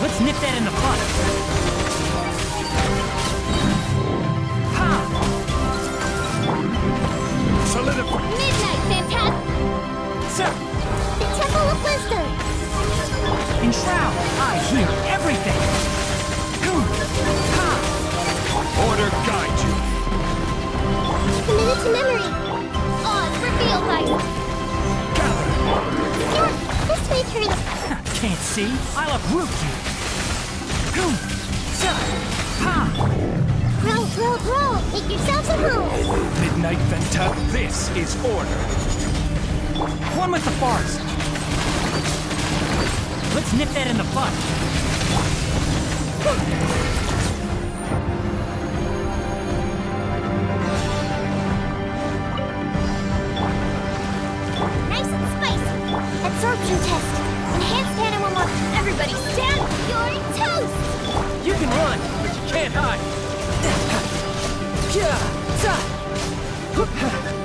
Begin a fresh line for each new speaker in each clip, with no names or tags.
Let's nip that in the bud. Can't see? I'll uproot you! Hmm. Sir! Ha!
Grow, grow, grow! Make yourselves at home!
Midnight Venta. This is order.
One with the forest! Let's nip that in the bud.
Nice and spicy! Absorption test! Enhanced! Everybody stand! You're toast!
You can run, but you can't hide.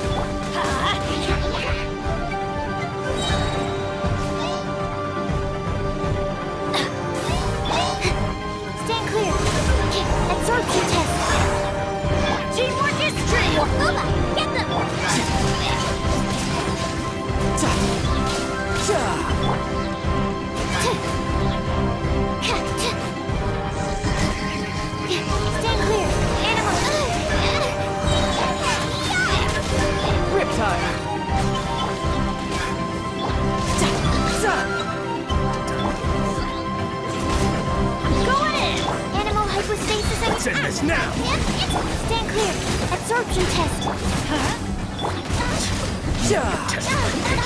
Send this now.
Stand clear! Absorption test! Yeah,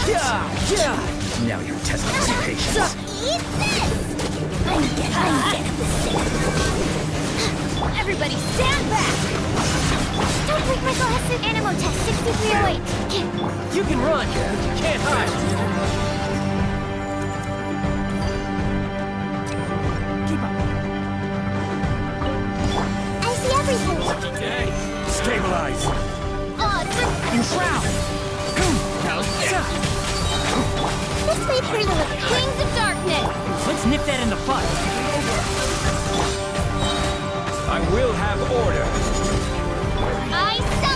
yeah, yeah.
Now you're testing some patience.
Eat this! I'm getting, I'm getting this Everybody stand back! Don't break my glasses! Animal test 6308.
You can run, but you can't hide.
Stabilize.
Oz!
Enshroud!
This may turn the Wings of Darkness!
Let's nip that in the bud.
I will have order.
I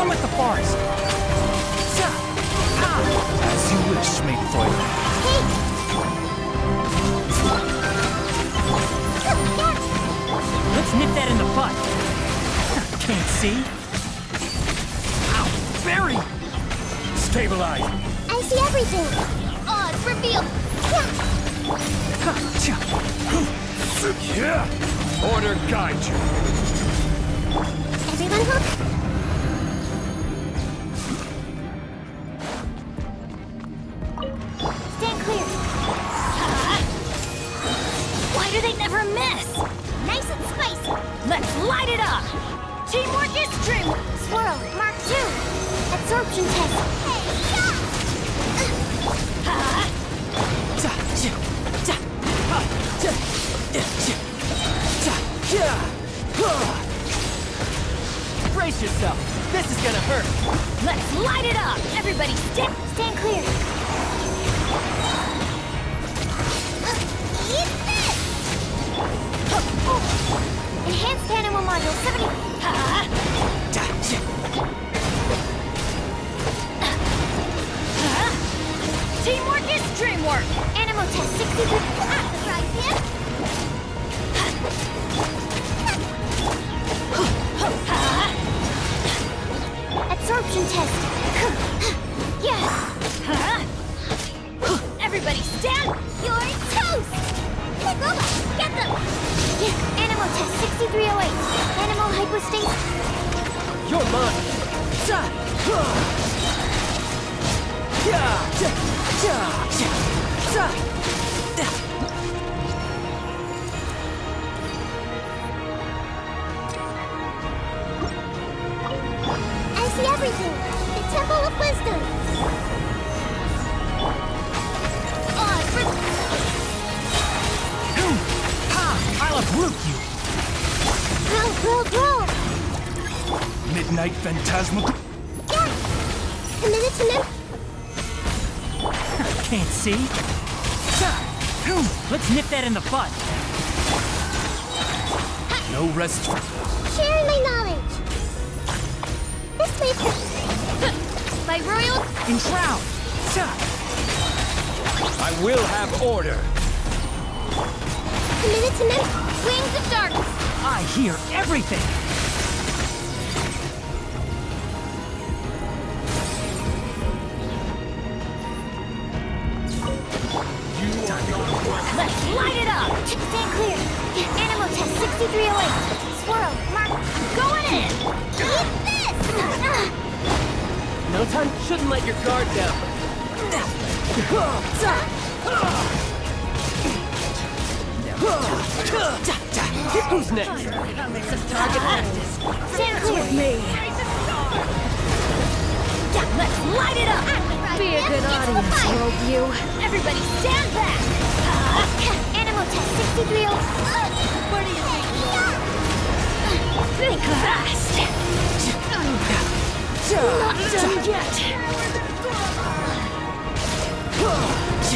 One with the forest.
As you wish,
Mein Fräulein.
Let's nip that in the bud. Can't see? Ow! Barry!
Stabilize.
I see everything! Oz reveal! Yeah!
Ha! Cha!
Yeah. Order guide you.
Everyone hold...
Why do they never miss?
Nice and spicy!
Let's light it up! Teamwork is dream.
Swirl, Mark 2! Absorption test! Hey, yeah!
Cha!
You're
mine!
I see everything! The Temple of Wisdom! Oh,
I'll uproot you!
Grow, grow, grow!
Midnight Phantasmal.
Yeah! A minute to minute.
Can't see? Let's nip that in the bud!
No rest.
Sharing my knowledge. This way for... My royal...
Enshroud!
I will have order.
A minute to minute. Wings of darkness.
I hear everything!
6308. Swirl, mark, going in. Eat this!
No time. Shouldn't let your guard down. Who's next?
Stand clear.
Yeah, let's light it up!
Be a good audience,
Rogue you. Everybody stand back!
Animal test 6308. Where do you
Think fast! Not done yet!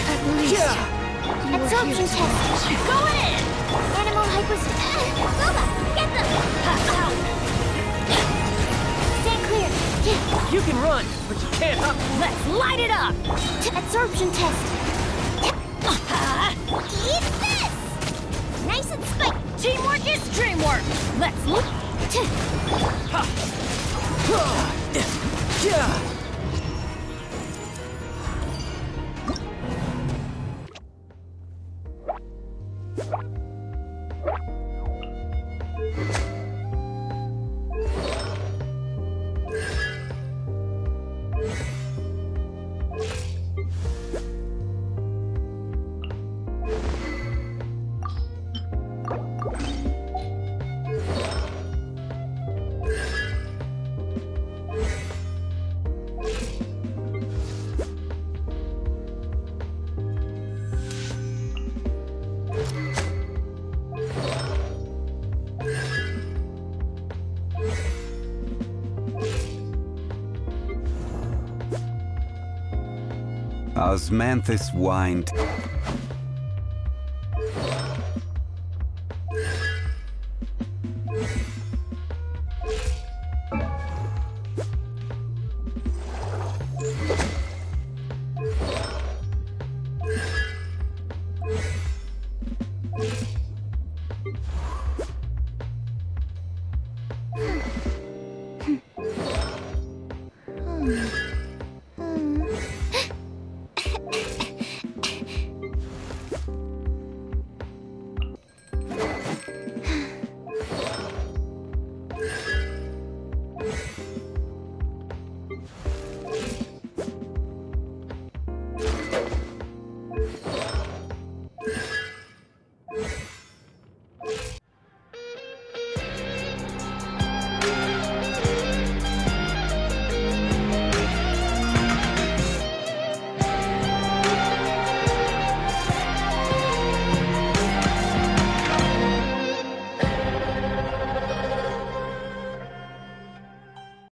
At least
Absorption test.
going in!
Animal hypos... Loba, get them! Stand clear.
You can run, but you can't hop.
Let's light it up!
Absorption test. Eat this! Nice and spiky.
Teamwork is dreamwork! Let's look!
Osmanthus whined.